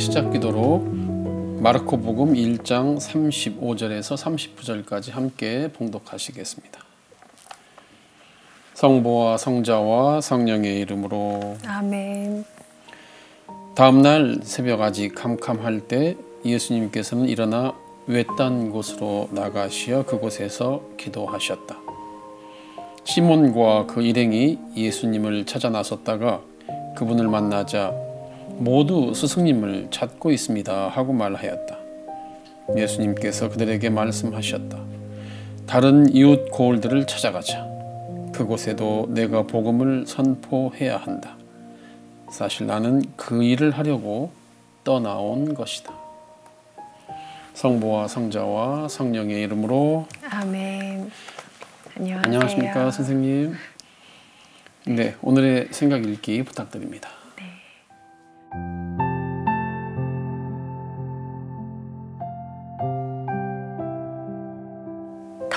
시작 기도로 마르코 복음 1장 35절에서 39절까지 함께 봉독하시겠습니다. 성부와 성자와 성령의 이름으로 아멘. 다음 날 새벽 아직 캄캄할 때 예수님께서는 일어나 외딴 곳으로 나가시어 그곳에서 기도하셨다. 시몬과 그 일행이 예수님을 찾아 나섰다가 그분을 만나자 모두 스승님을 찾고 있습니다 하고 말하였다. 예수님께서 그들에게 말씀하셨다. 다른 이웃 고을들을 찾아가자. 그곳에도 내가 복음을 선포해야 한다. 사실 나는 그 일을 하려고 떠나온 것이다. 성부와 성자와 성령의 이름으로 아멘. 안녕하세요. 안녕하십니까 선생님. 네 오늘의 생각 읽기 부탁드립니다.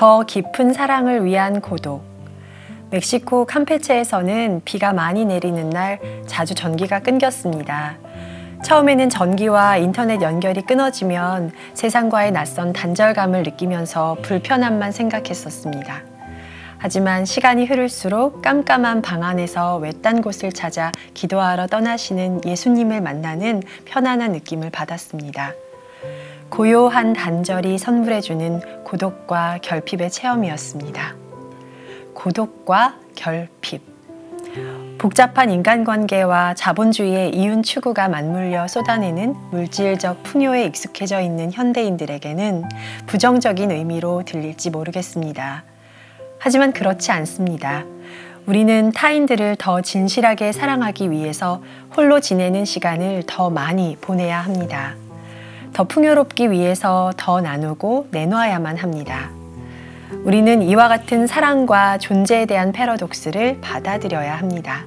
더 깊은 사랑을 위한 고독. 멕시코 campeche에서는 비가 많이 내리는 날 자주 전기가 끊겼습니다. 처음에는 전기와 인터넷 연결이 끊어지면 세상과의 낯선 단절감을 느끼면서 불편함만 생각했었습니다. 하지만 시간이 흐를수록 깜깜한 방 안에서 외딴 곳을 찾아 기도하러 떠나시는 예수님을 만나는 편안한 느낌을 받았습니다. 고요한 단절이 선물해주는 고독과 결핍의 체험이었습니다. 고독과 결핍. 복잡한 인간관계와 자본주의의 이윤 추구가 맞물려 쏟아내는 물질적 풍요에 익숙해져 있는 현대인들에게는 부정적인 의미로 들릴지 모르겠습니다. 하지만 그렇지 않습니다. 우리는 타인들을 더 진실하게 사랑하기 위해서 홀로 지내는 시간을 더 많이 보내야 합니다. 더 풍요롭기 위해서 더 나누고 내놓아야만 합니다. 우리는 이와 같은 사랑과 존재에 대한 패러독스를 받아들여야 합니다.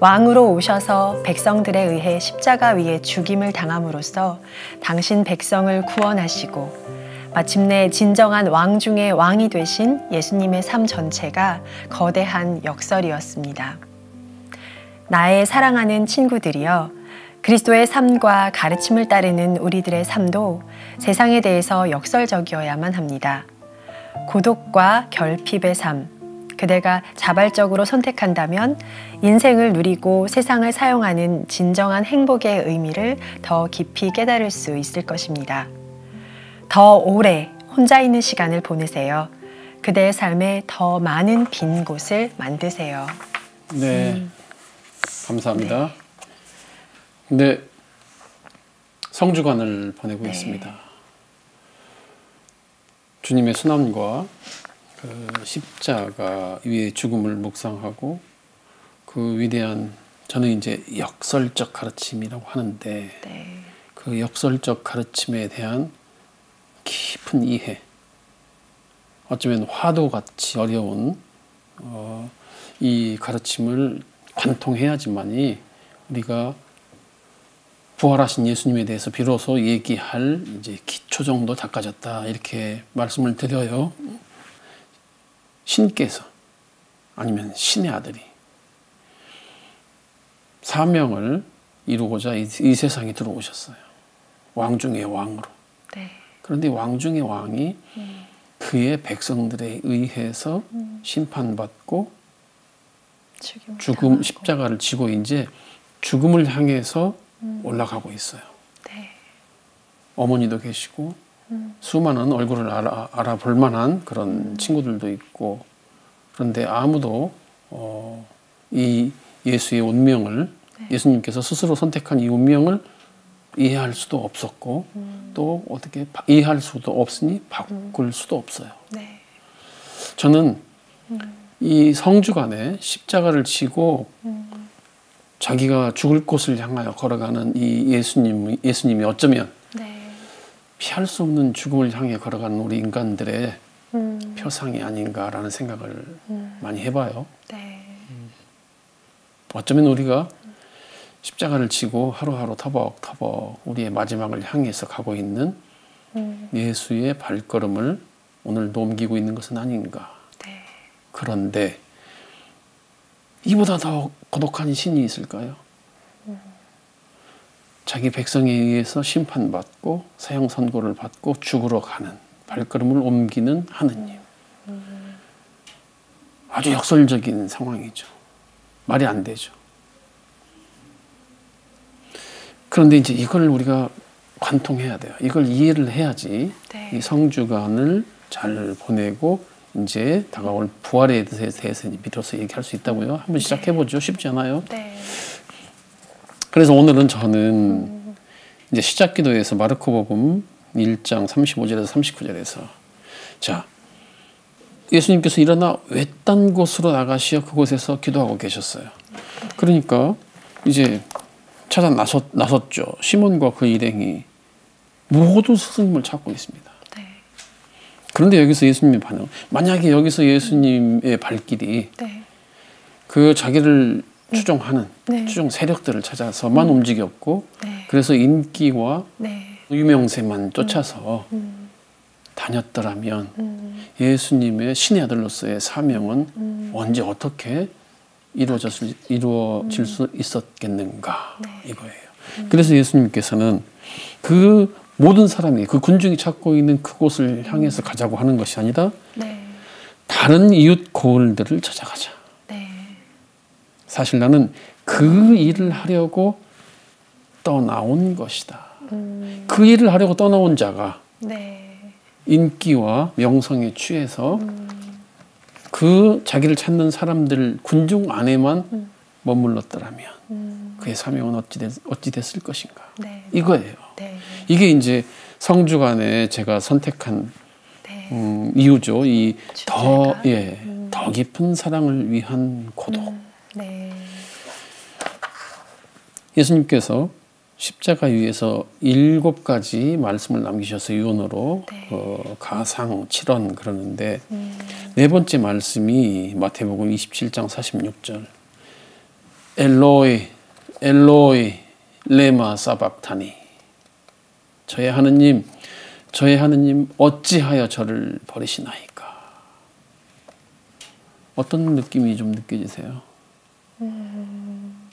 왕으로 오셔서 백성들에 의해 십자가 위에 죽임을 당함으로써 당신 백성을 구원하시고 마침내 진정한 왕 중의 왕이 되신 예수님의 삶 전체가 거대한 역설이었습니다. 나의 사랑하는 친구들이여 그리스도의 삶과 가르침을 따르는 우리들의 삶도 세상에 대해서 역설적이어야만 합니다. 고독과 결핍의 삶, 그대가 자발적으로 선택한다면 인생을 누리고 세상을 사용하는 진정한 행복의 의미를 더 깊이 깨달을 수 있을 것입니다. 더 오래 혼자 있는 시간을 보내세요. 그대의 삶에 더 많은 빈 곳을 만드세요. 네, 음. 감사합니다. 네. 근데 성주관을 보내고 네. 있습니다. 주님의 순환과 그 십자가 위에 죽음을 묵상하고 그 위대한 저는 이제 역설적 가르침이라고 하는데 네. 그 역설적 가르침에 대한 깊은 이해 어쩌면 화도 같이 어려운 어, 이 가르침을 관통해야지만이 우리가 부활하신 예수님에 대해서 비로소 얘기할 이제 기초 정도 닦아졌다 이렇게 말씀을 드려요. 신께서 아니면 신의 아들이 사명을 이루고자 이, 이 세상에 들어오셨어요. 왕 중의 왕으로. 네. 그런데 왕 중의 왕이 음. 그의 백성들에 의해서 음. 심판받고 죽음 십자가를 지고 이제 죽음을 향해서 음. 올라가고 있어요. 네. 어머니도 계시고 음. 수많은 얼굴을 알아, 알아 볼 만한 그런 음. 친구들도 있고 그런데 아무도 어, 이 예수의 운명을 네. 예수님께서 스스로 선택한 이 운명을 이해할 수도 없었고 음. 또 어떻게 이해할 수도 없으니 바꿀 음. 수도 없어요. 네. 저는 음. 이 성주간에 십자가를 지고 자기가 죽을 곳을 향하여 걸어가는 이 예수님, 예수님이 어쩌면 네. 피할 수 없는 죽음을 향해 걸어가는 우리 인간들의 음. 표상이 아닌가라는 생각을 음. 많이 해봐요. 네. 음. 어쩌면 우리가 십자가를 지고 하루하루 터벅터벅 우리의 마지막을 향해서 가고 있는 음. 예수의 발걸음을 오늘 넘기고 있는 것은 아닌가. 네. 그런데 이보다 더 고독한 신이 있을까요? 자기 백성에 의해서 심판받고 사형 선고를 받고 죽으러 가는 발걸음을 옮기는 하느님. 아주 역설적인 상황이죠. 말이 안 되죠. 그런데 이제 이걸 우리가 관통해야 돼요. 이걸 이해를 해야지 네. 이 성주간을 잘 보내고 이제 다가올 부활에 대해서 비로소 얘기할 수 있다고요. 한번 시작해 보죠. 쉽지 않아요. 네. 그래서 오늘은 저는 음. 이제 시작 기도에서 마르코복음 1장 35절에서 39절에서 자 예수님께서 일어나 외딴 곳으로 나가시어 그곳에서 기도하고 계셨어요. 그러니까 이제 찾아 나섰, 나섰죠. 시몬과 그 일행이 모두 스승님을 찾고 있습니다. 네. 그런데 여기서 예수님의 반응. 만약에 여기서 예수님의 발길이 네. 그 자기를 추종하는 네. 추종 세력들을 찾아서만 음. 움직였고 네. 그래서 인기와 네. 유명세만 쫓아서 음. 음. 다녔더라면 음. 예수님의 신의 아들로서의 사명은 음. 언제 어떻게 이루어졌을, 이루어질 음. 수 있었겠는가 네. 이거예요. 음. 그래서 예수님께서는 그 모든 사람이 그 군중이 찾고 있는 그곳을 향해서 가자고 하는 것이 아니라 네. 다른 이웃 고을들을 찾아가자. 네. 사실 나는 그 일을 하려고 떠나온 것이다. 음. 그 일을 하려고 떠나온 자가 네. 인기와 명성에 취해서 음. 그 자기를 찾는 사람들 군중 안에만 음. 머물렀더라면 음. 그의 사명은 어찌, 됐, 어찌 됐을 것인가 네. 이거예요. 네. 이게 이제 성주간에 제가 선택한 네. 음, 이유죠. 이 더 예, 음. 더 깊은 사랑을 위한 고독. 음. 네. 예수님께서 십자가 위에서 일곱 가지 말씀을 남기셔서 유언으로 네. 어, 가상 칠언 그러는데 음. 네 번째 말씀이 마태복음 27장 46절 엘로이 엘로이 레마 사박타니 저의 하느님 저의 하느님 어찌하여 저를 버리시나이까 어떤 느낌이 좀 느껴지세요? 음.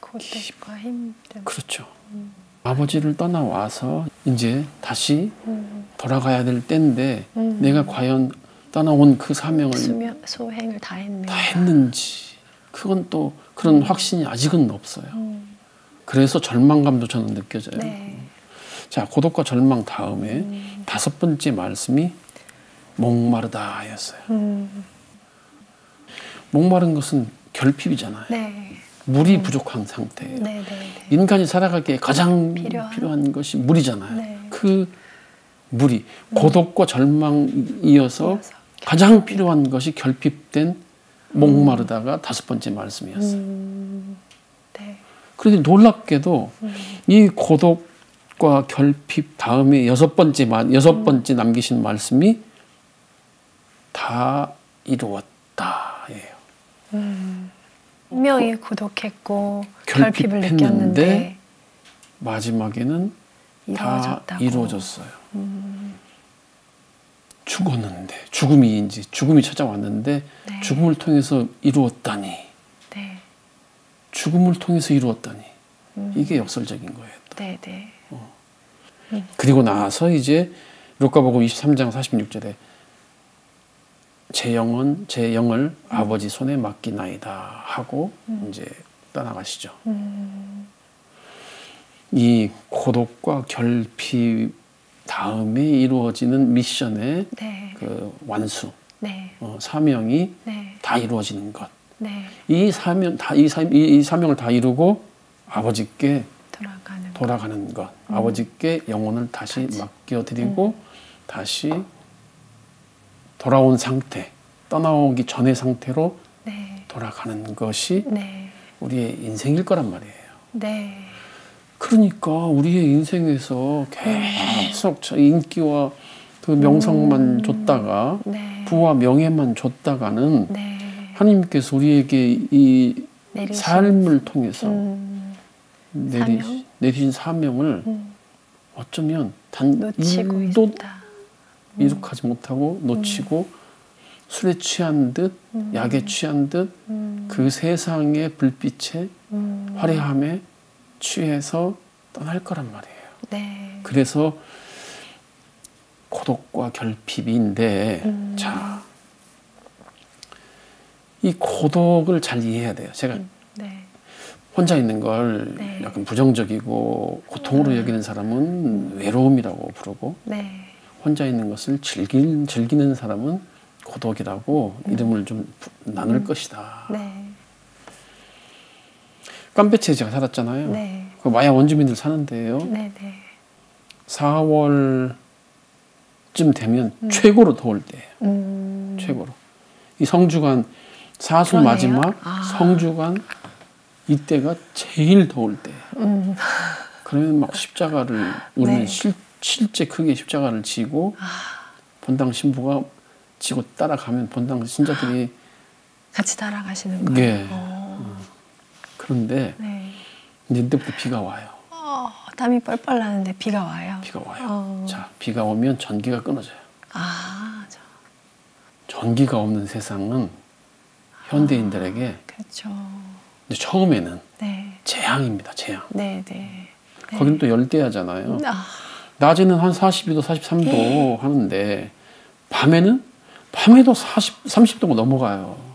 고독과 힘든. 그렇죠. 음. 아버지를 떠나와서 이제 다시 음. 돌아가야 될 때인데 음. 내가 과연 떠나온 그 사명을 수명, 소행을 다 했는가? 다 했는지 그건 또 그런 음. 확신이 아직은 없어요. 음. 그래서 절망감도 저는 느껴져요. 네. 자 고독과 절망 다음에 음. 다섯 번째 말씀이 목마르다였어요. 목마른 것은 결핍이잖아요. 네. 물이 음. 부족한 상태예요. 네, 네, 네. 인간이 살아가기에 가장 필요한, 필요한 것이 물이잖아요. 네. 그 물이 음. 고독과 절망 이어서 가장 필요한 것이 결핍된 목마르다가 음. 다섯 번째 말씀이었어요. 음. 네. 그런데 놀랍게도 음. 이 고독과 결핍 다음에 여섯 번째 여섯 음. 번째 남기신 말씀이 다 이루었다예요. 음. 분명히 고독했고 결핍을 느꼈는데 마지막에는 이루어졌다고. 다 이루어졌어요. 음. 죽었는데 죽음이 이제 죽음이 찾아왔는데 네. 죽음을 통해서 이루었다니. 네. 죽음을 통해서 이루었다니. 음. 이게 역설적인 거예요. 또. 네, 네. 어. 음. 그리고 나서 이제 루카복음 23장 46절에 제 영은 제 영을 음. 아버지 손에 맡기나이다 하고 음. 이제 떠나가시죠. 음. 이 고독과 결핍 다음에 이루어지는 미션의 네. 그 완수, 네. 어, 사명이 네. 다 이루어지는 것. 네. 이 사명 다이 이, 이 사명을 다 이루고 아버지께 돌아가는, 돌아가는 것, 음. 아버지께 영혼을 다시 맡겨드리고 음. 다시 돌아온 상태, 떠나오기 전의 상태로 네. 돌아가는 것이 네. 우리의 인생일 거란 말이에요. 네. 그러니까 우리의 인생에서 계속 인기와 그 명성만 음. 줬다가 네. 부와 명예만 줬다가는 네. 하나님께서 우리에게 이 내리신. 삶을 통해서 음. 내리, 사명? 내리신 사명을 음. 어쩌면 단 일도 이룩하지 못하고 놓치고 음. 술에 취한 듯, 음. 약에 취한 듯, 음. 그 세상의 불빛에 음. 화려함에 취해서 떠날 거란 말이에요. 네. 그래서 고독과 결핍인데 음. 자. 이 고독을 잘 이해해야 돼요. 제가 음, 네. 혼자 있는 걸 네. 약간 부정적이고 고통으로 음. 여기는 사람은 음. 외로움이라고 부르고 네. 혼자 있는 것을 즐긴, 즐기는 사람은 고독이라고 음. 이름을 좀 나눌 음. 것이다. 네. 깜배치에 제가 살았잖아요. 네. 그 마야 원주민들 사는데요. 네, 네. 4월쯤 되면 음. 최고로 더울 때예요. 음. 최고로. 이 성주간 사수 그러네요. 마지막 아. 성주간 이때가 제일 더울 때. 음. 그러면 막 십자가를 우리는 네. 실, 실제 크게 십자가를 지고 아. 본당 신부가 지고 따라가면 본당 신자들이 같이 따라가시는 거예요. 네. 어. 그런데 네. 이때부터 비가 와요. 어, 땀이 뻘뻘 나는데 비가 와요. 비가 와요. 어. 자, 비가 오면 전기가 끊어져요. 아, 저. 전기가 없는 세상은 현대인들에게 아, 그렇죠. 근데 처음에는 네. 재앙입니다. 재앙. 네, 네. 네. 거기는 또 열대야잖아요. 아. 낮에는 한 42도, 43도 네. 하는데 밤에는 밤에도 40, 30도가 넘어가요.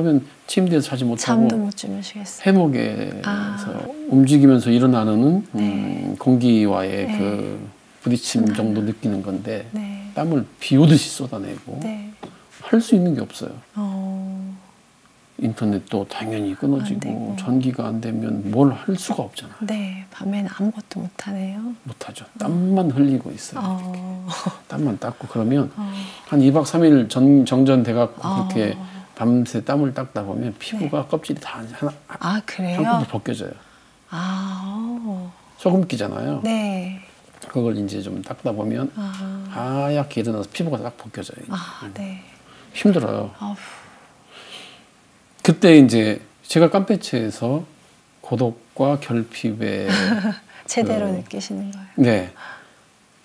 아. 그러면 침대에서 자지 못하고 잠도 못 주무시겠어요. 해먹에서 아. 움직이면서 일어나는 네. 음, 공기와의 네. 그 부딪힘 정도 느끼는 건데 네. 땀을 비 오듯이 쏟아내고 네. 할수 있는 게 없어요. 어... 인터넷도 당연히 끊어지고 안 전기가 안 되면 뭘 할 수가 없잖아요. 네, 밤에는 아무것도 못 하네요. 못 하죠. 땀만 흘리고 있어요. 어... 땀만 닦고 그러면 어... 한 2박 3일 전, 정전 돼 갖고 어... 그렇게 밤새 땀을 닦다 보면 피부가 네. 껍질이 다 하나 아, 그래요? 한꺼번에 벗겨져요. 아. 소금기잖아요. 네. 그걸 이제 좀 닦다 보면 아. 하얗게 일어나서 피부가 딱 벗겨져요. 아, 네. 힘들어요. 어후. 그때 이제 제가 깜페체에서 고독과 결핍의 제대로 그, 느끼시는 거예요. 네.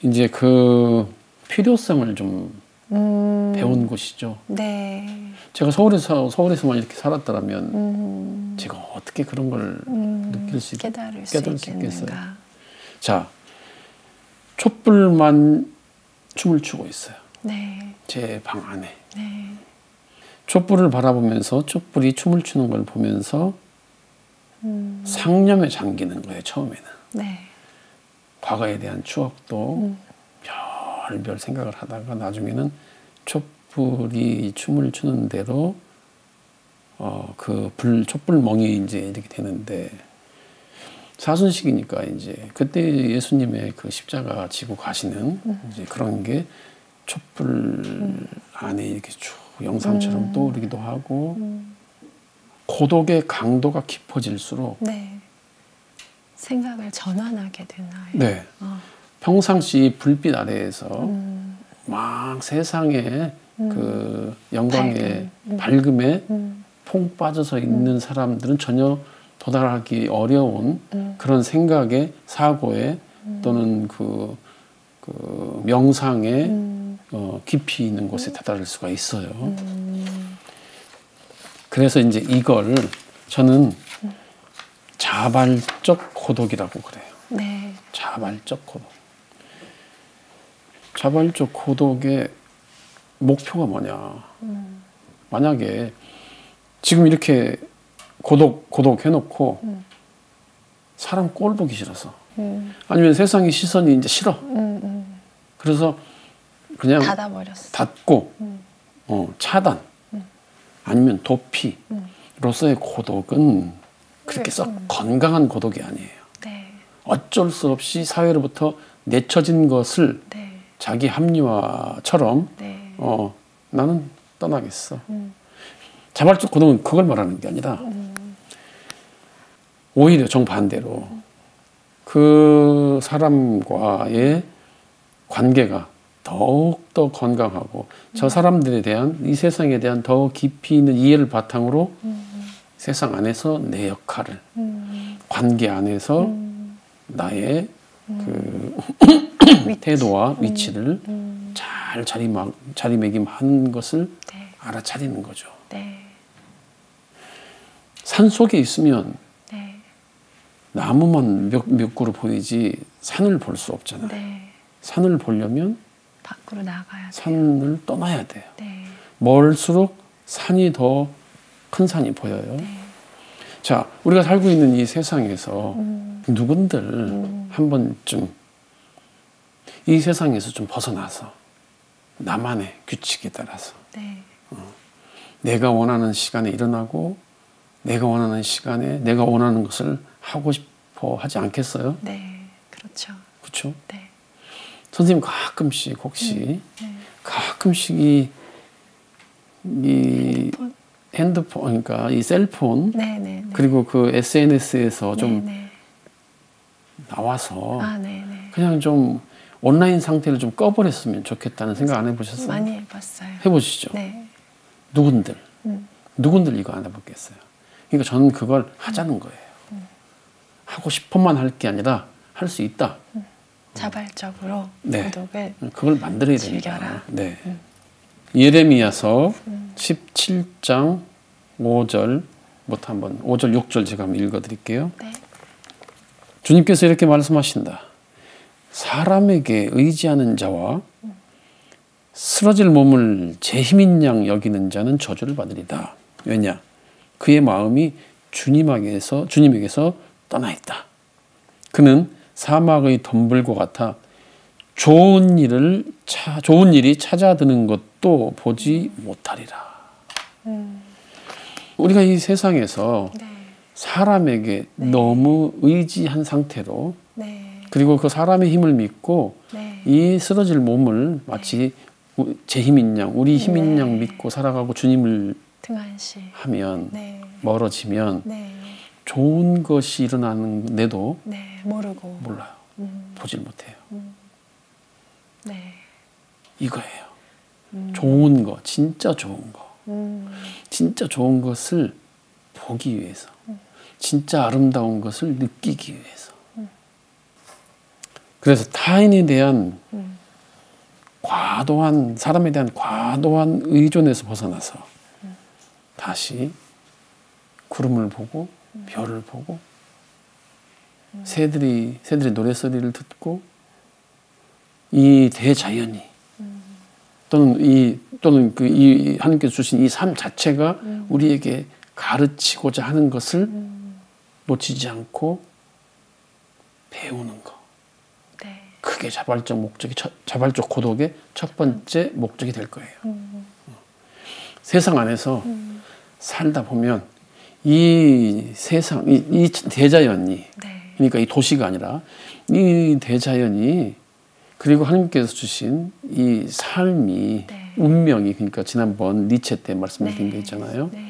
이제 그 필요성을 좀 음, 배운 곳이죠. 네. 제가 서울에서 서울에서만 이렇게 살았더라면 음, 제가 어떻게 그런 걸 음, 느낄 수 깨달을, 깨달을 수, 있겠어요. 자, 촛불만 춤을 추고 있어요. 네. 제 방 안에. 네. 촛불을 바라보면서 촛불이 춤을 추는 걸 보면서 음. 상념에 잠기는 거예요, 처음에는. 네. 과거에 대한 추억도 음. 별별 생각을 하다가 나중에는 촛불이 춤을 추는 대로 어, 그 불, 촛불멍이 이제 이렇게 되는데 사순식이니까 이제 그때 예수님의 그 십자가 지고 가시는 음. 이제 그런 게 촛불 음. 안에 이렇게 쭉 영상처럼 음. 떠오르기도 하고 음. 고독의 강도가 깊어질수록 네. 생각을 전환하게 되나요? 네. 어. 평상시 불빛 아래에서 음. 막 세상에 음. 그 영광의 밝음. 에 퐁 빠져서 있는 사람들은 전혀 도달하기 어려운 그런 생각에 사고에 또는 그, 그 명상에 어, 깊이 있는 곳에 다다를 수가 있어요. 음. 그래서 이제 이걸 저는 자발적 고독이라고 그래요. 네. 자발적 고독. 자발적 고독의 목표가 뭐냐. 음. 만약에 지금 이렇게 고독, 고독 해놓고 음. 사람 꼴 보기 싫어서 음. 아니면 세상의 시선이 이제 싫어. 음, 음. 그래서 그냥 닫아버렸어. 닫고 음. 어, 차단 음. 아니면 도피로서의 고독은 그렇게 썩 음. 건강한 고독이 아니에요. 네. 어쩔 수 없이 사회로부터 내쳐진 것을 네. 자기 합리화처럼 네. 어, 나는 떠나겠어. 음. 자발적 고독은 그걸 말하는 게 아니라 음. 오히려 정반대로 음. 그 사람과의 관계가 더욱더 건강하고 저 사람들에 대한 이 세상에 대한 더 깊이 있는 이해를 바탕으로 음. 세상 안에서 내 역할을 음. 관계 안에서 음. 나의 그 태도와 위치를 잘 자리막, 자리매김한 것을 네. 알아차리는 거죠. 네. 산 속에 있으면 네. 나무만 몇, 몇 그루 보이지 산을 볼 수 없잖아요. 네. 산을 보려면 밖으로 나가야 돼요. 산을 떠나야 돼요. 네. 멀수록 산이 더 큰 산이 보여요. 네. 자, 우리가 살고 있는 이 세상에서 음. 누군들 음. 한 번쯤 이 세상에서 좀 벗어나서 나만의 규칙에 따라서 네. 내가 원하는 시간에 일어나고 내가 원하는 시간에 내가 원하는 것을 하고 싶어 하지 않겠어요? 네. 그렇죠. 그렇죠? 네. 선생님 가끔씩 혹시 네. 가끔씩 이, 이 폰. 핸드폰 그러니까 이 셀폰 네, 네, 네. 그리고 그 SNS에서 좀 네, 네. 나와서 아. 그냥 좀 온라인 상태를 좀 꺼버렸으면 좋겠다는 생각 안 해보셨어요? 많이 해봤어요. 해보시죠. 네. 누군들 음. 누군들 이거 안 해봤겠어요. 그러니까 저는 그걸 하자는 거예요. 하고 싶어만 할 게 아니라 할 수 있다. 자발적으로 네. 구독을 그걸 만들어야 됩니다. 즐겨라. 네. 예레미야서 17장 5절 부터 한번 5절 6절 제가 한번 읽어드릴게요. 네. 주님께서 이렇게 말씀하신다. 사람에게 의지하는 자와 쓰러질 몸을 제 힘인 양 여기는 자는 저주를 받으리다. 왜냐? 그의 마음이 주님에게서 주님에게서 떠나 있다. 그는 사막의 덤불과 같아 좋은 일을 차, 좋은 일이 찾아드는 것도 보지 못하리라. 음. 우리가 이 세상에서 네. 사람에게 너무 의지한 상태로 네. 그리고 그 사람의 힘을 믿고 네. 이 쓰러질 몸을 마치 우- 제 힘인 양, 우리 힘인 네. 양 믿고 살아가고 주님을 등한시. 하면 네. 멀어지면 네. 좋은 것이 일어나는데도 네. 모르고. 몰라요. 음. 보질 못해요. 네. 이거예요. 음. 좋은 거, 진짜 좋은 거, 음. 진짜 좋은 것을 보기 위해서, 진짜 아름다운 것을 느끼기 위해서. 그래서 타인에 대한 음. 과도한 사람에 대한 과도한 의존에서 벗어나서 다시 구름을 보고 별을 보고 새들이 새들의 노래 소리를 듣고 이 대자연이 또는 이 또는 그 이 하나님께서 주신 이 삶 자체가 우리에게 가르치고자 하는 것을 놓치지 않고 배우는 거. 네. 그게 자발적 목적이 첫- 자발적 고독의 첫 번째 목적이 될 거예요. 음. 세상 안에서 살다 보면 이 세상 이, 이 대자연이 네. 그러니까 이 도시가 아니라 이 대자연이 그리고 하나님께서 주신 이 삶이 네. 운명이 그러니까 지난번 니체 때 말씀드린 네. 게 있잖아요. 네.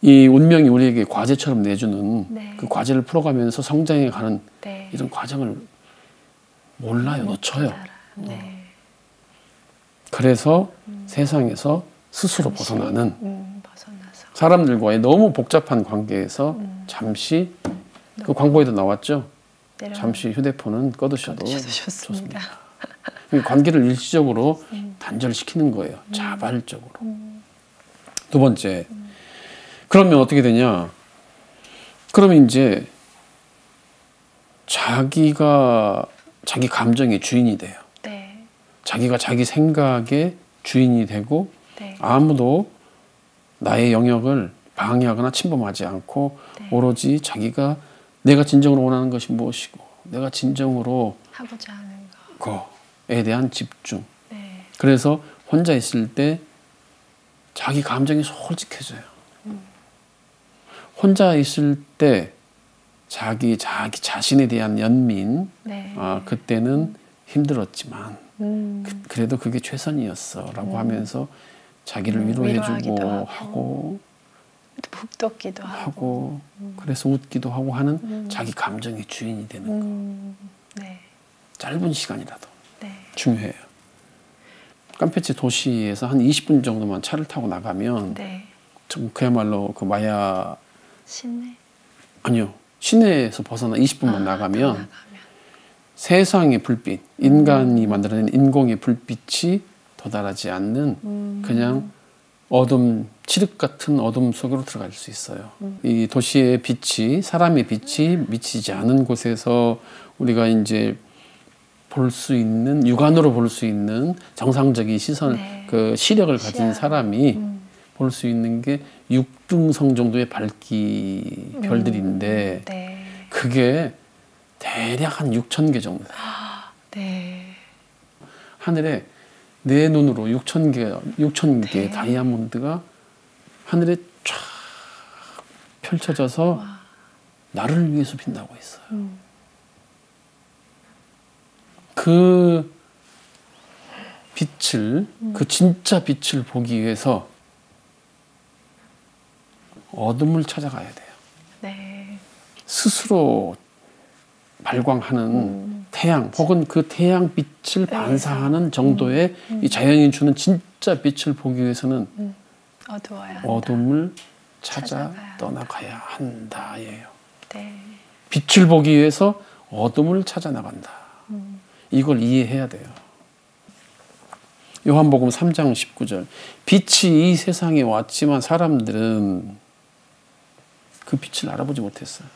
이 운명이 우리에게 과제처럼 내주는 네. 그 과제를 풀어가면서 성장해 가는 네. 이런 과정을 몰라요, 놓쳐요. 네. 그래서 세상에서 스스로 벗어나는 음. 사람들과의 너무 복잡한 관계에서 음. 잠시 그 광고에도 나왔죠. 내려. 잠시 휴대폰은 꺼두셔도 꺼두셔도 좋습니다. 이 관계를 일시적으로 음. 단절시키는 거예요. 자발적으로. 두 번째. 그러면 어떻게 되냐? 그러면 이제 자기가 자기 감정의 주인이 돼요. 네. 자기가 자기 생각의 주인이 되고 네. 아무도 나의 영역을 방해하거나 침범하지 않고 네. 오로지 자기가 내가 진정으로 원하는 것이 무엇이고 내가 진정으로 하고자 하는 거. 그거에 대한 집중. 네. 그래서 혼자 있을 때 자기 감정이 솔직해져요. 혼자 있을 때 자기 자기 자신에 대한 연민 네. 아 그때는 힘들었지만 음. 그, 래도 그게 최선이었어라고 하면서 자기를 음, 위로해주고 하고. 북돋기도 하고. 하고 그래서 웃기도 하고 하는 자기 감정의 주인이 되는 거 음. 네. 짧은 시간이라도 네. 중요해요. 깜페치 도시에서 한 20분 정도만 차를 타고 나가면 네. 좀 그야말로 그 마야 신내. 아니요 시내에서 벗어나 20분만 아, 나가면 더 나가면. 세상의 불빛 인간이 만들어낸 인공의 불빛이 도달하지 않는 음. 그냥 어둠 칠흑 같은 어둠 속으로 들어갈 수 있어요. 음. 이 도시의 빛이 사람의 빛이 미치지 않은 곳에서 우리가 이제 볼 수 있는 육안으로 볼 수 있는 정상적인 시선 네. 그 시력을 가진 시야. 사람이 음. 볼 수 있는 게 육등성 정도의 밝기 음. 별들인데 네. 그게 대략 한 6천 개 정도. 네. 하늘에 내 눈으로 6천 개, 6천 개 네. 다이아몬드가 하늘에 쫙 펼쳐져서 와. 나를 위해서 빛나고 있어요. 음. 그 빛을, 음. 그 진짜 빛을 보기 위해서 어둠을 찾아가야 돼요. 네. 스스로 발광하는 음. 태양 혹은 그 태양 빛을 네. 반사하는 정도의 음. 음. 이 자연이 주는 진짜 빛을 보기 위해서는 음. 어둠을 찾아 떠나가야 한다예요. 네. 빛을 보기 위해서 어둠을 찾아 나간다. 음. 이걸 이해해야 돼요. 요한복음 3장 19절. 빛이 이 세상에 왔지만 사람들은 그 빛을 알아보지 못했어요.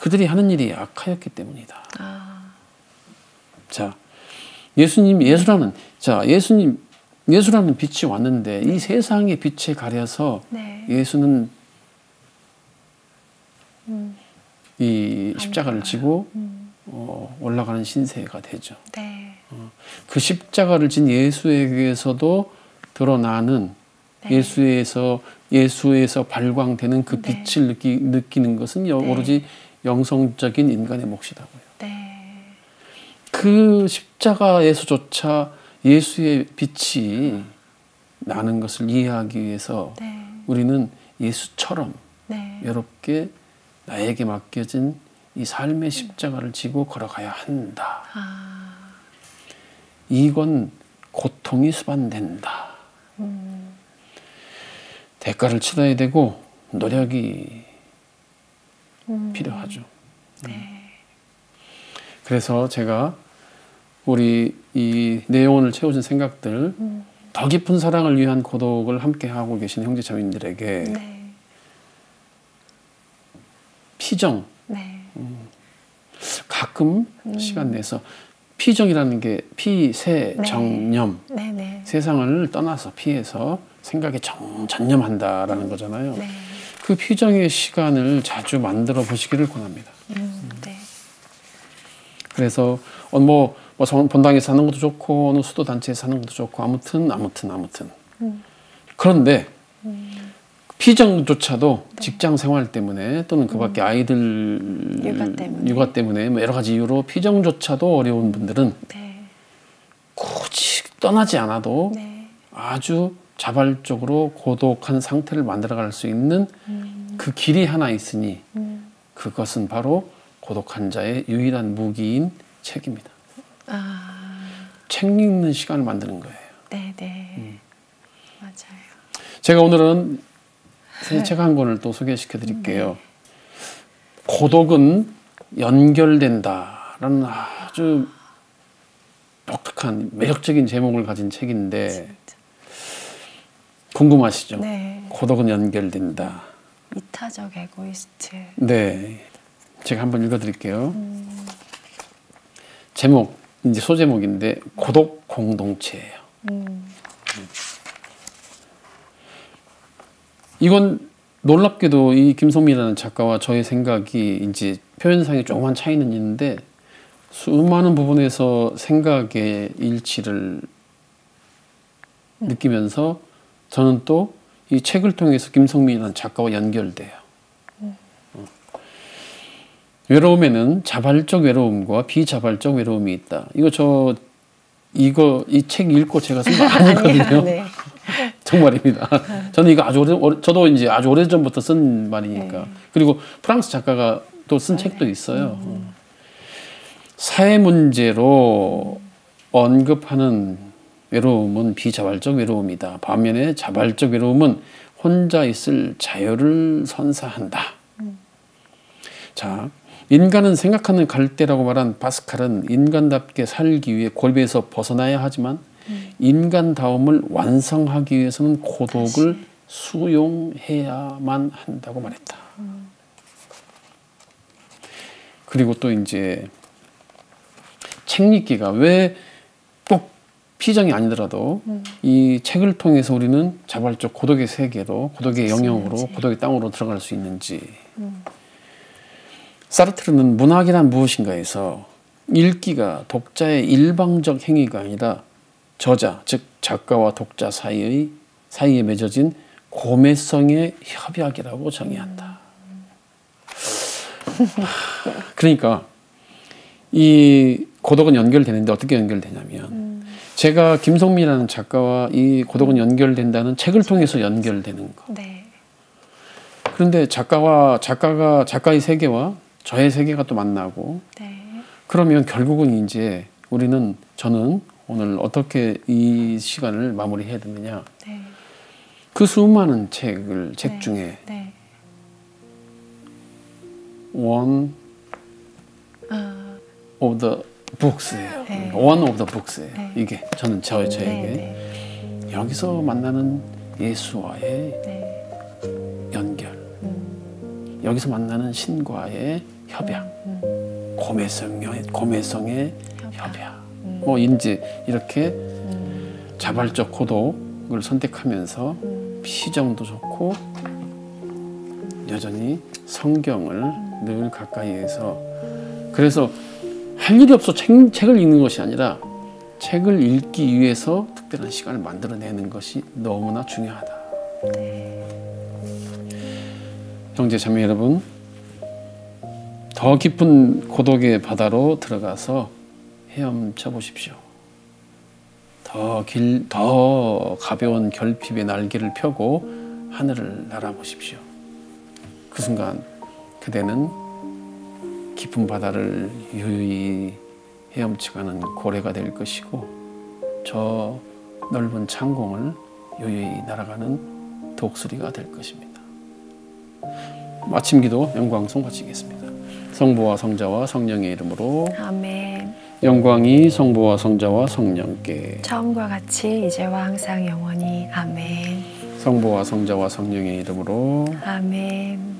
그들이 하는 일이 악하였기 때문이다. 아. 자, 예수님, 예수라는, 자, 예수님, 예수라는 빛이 왔는데 네. 이 세상의 빛에 가려서 네. 예수는 음. 이 십자가를 지고 음. 어, 올라가는 신세가 되죠. 네. 어, 그 십자가를 진 예수에게서도 드러나는 네. 예수에서 예수에서 발광되는 그 네. 빛을 느끼, 느끼는 것은 네. 오로지 영성적인 인간의 몫이라고요. 네. 그 십자가에서조차 예수의 빛이 나는 것을 이해하기 위해서 네. 우리는 예수처럼 네. 외롭게 나에게 맡겨진 이 삶의 십자가를 지고 걸어가야 한다. 아. 이건 고통이 수반된다. 음. 대가를 치러야 되고 노력이 음. 필요하죠. 네. 그래서 제가 우리 이 내용을 채워준 생각들 음. 더 깊은 사랑을 위한 고독을 함께 하고 계신 형제자매님들에게 네. 피정 네. 음, 가끔 음. 시간 내서 피정이라는 게 피세 정념 네. 네, 네. 세상을 떠나서 피해서 생각에 정, 전념한다라는 거잖아요. 네. 그 피정의 시간을 자주 만들어 보시기를 권합니다. 음, 네. 그래서 어, 뭐, 뭐 본당에서 하는 것도 좋고 어느 수도 단체에서 하는 것도 좋고 아무튼 아무튼 아무튼 음. 그런데 음. 피정조차도 네. 직장 생활 때문에 또는 그밖에 음. 아이들 육아 때문에, 육아 때문에 뭐 여러 가지 이유로 피정조차도 어려운 분들은 네. 굳이 떠나지 않아도 네. 아주 자발적으로 고독한 상태를 만들어갈 수 있는 음. 그 길이 하나 있으니 음. 그것은 바로 고독한 자의 유일한 무기인 책입니다. 아. 책 읽는 시간을 만드는 거예요. 네네. 네. 음. 맞아요. 제가 오늘은 새 책 한 권을 또 소개시켜 드릴게요. 네. 고독은 연결된다라는 아주 독특한 매력적인 제목을 가진 책인데 궁금하시죠? 네. 고독은 연결된다. 이타적 에고이스트. 네. 제가 한번 읽어드릴게요. 음. 제목, 이제 소제목인데, 고독 공동체예요. 음. 이건 놀랍게도 이 김성민이라는 작가와 저의 생각이 이제 표현상에 조그만 차이는 있는데, 수많은 부분에서 생각의 일치를 음. 느끼면서 저는 또 이 책을 통해서 김성민이라는 작가와 연결돼요. 음. 외로움에는 자발적 외로움과 비자발적 외로움이 있다. 이거 저 이거 이 책 읽고 제가 아니거든요. 네. 정말입니다. 저는 이거 아주 오래, 저도 이제 아주 오래 전부터 쓴 말이니까. 네. 그리고 프랑스 작가가 또쓴 아, 책도 네. 있어요. 음. 사회 문제로 언급하는 외로움은 비자발적 외로움이다. 반면에 자발적 외로움은 혼자 있을 자유를 선사한다. 음. 자, 인간은 생각하는 갈대라고 말한 바스칼은 인간답게 살기 위해 골배에서 벗어나야 하지만 인간다움을 완성하기 위해서는 고독을 다시. 수용해야만 한다고 말했다. 음. 그리고 또 이제 책 읽기가 왜꼭 피정이 아니더라도 음. 이 책을 통해서 우리는 자발적 고독의 세계로 고독의 영역으로 고독의 땅으로 들어갈 수 있는지 음. 사르트르는 문학이란 무엇인가에서 읽기가 독자의 일방적 행위가 아니라 저자 즉 작가와 독자 사이의 사이에 맺어진 고매성의 협약이라고 정의한다. 그러니까 이 고독은 연결되는데 어떻게 연결되냐면 음. 제가 김성미라는 작가와 이 고독은 연결된다는 책을 통해서 연결되는 거. 네. 그런데 작가와 작가가 작가의 세계와 저의 세계가 또 만나고 네. 그러면 결국은 이제 우리는 저는 오늘 어떻게 이 시간을 마무리해야 되느냐. 네. 그 수많은 책을 책 네. 중에 네. one 어. of the books예요. 네. one of the books예요. 네. 이게 저는 저 네, 저에게 네. 여기서 만나는 예수와의 연결, 음. 여기서 만나는 신과의 협약, 음. 음. 고매성의 고매성의 협약. 협약. 음. 뭐 이제 이렇게 음. 자발적 고독을 선택하면서 음. 시정도 좋고 여전히 성경을 늘 가까이에서 그래서 할 일이 없어 책, 책을 읽는 것이 아니라 책을 읽기 위해서 특별한 시간을 만들어내는 것이 너무나 중요하다. 형제 자매 여러분, 더 깊은 고독의 바다로 들어가서 헤엄쳐 보십시오. 더 길, 더 가벼운 결핍의 날개를 펴고 하늘을 날아보십시오. 그 순간 그대는 깊은 바다를 유유히 헤엄쳐가는 고래가 될 것이고 저 넓은 창공을 유유히 날아가는 독수리가 될 것입니다. 마침 기도 영광송 바치겠습니다. 성부와 성자와 성령의 이름으로 아멘. 영광이 성부와 성자와 성령께 처음과 같이 이제와 항상 영원히 아멘. 성부와 성자와 성령의 이름으로 아멘.